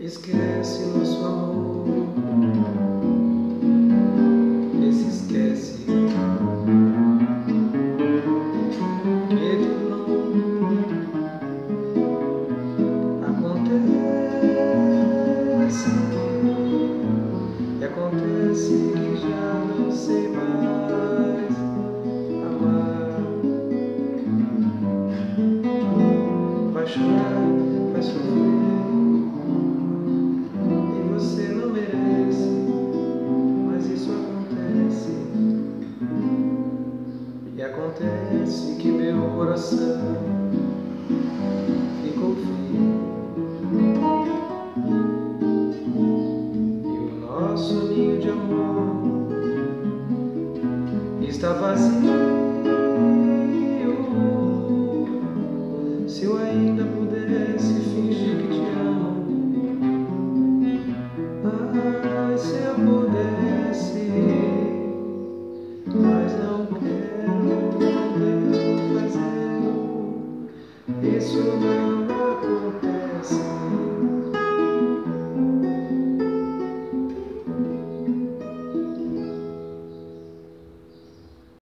esquece nosso amor. Esse esquece que tudo não acontece e acontece que já não sei mais amar. Vai chorar, vai sofrer. acontece que meu coração ficou frio e o nosso ninho de amor está vazio. Se eu ainda pudesse fingir que te amo, ah, se eu pudesse, mas não quero. isso não acontece.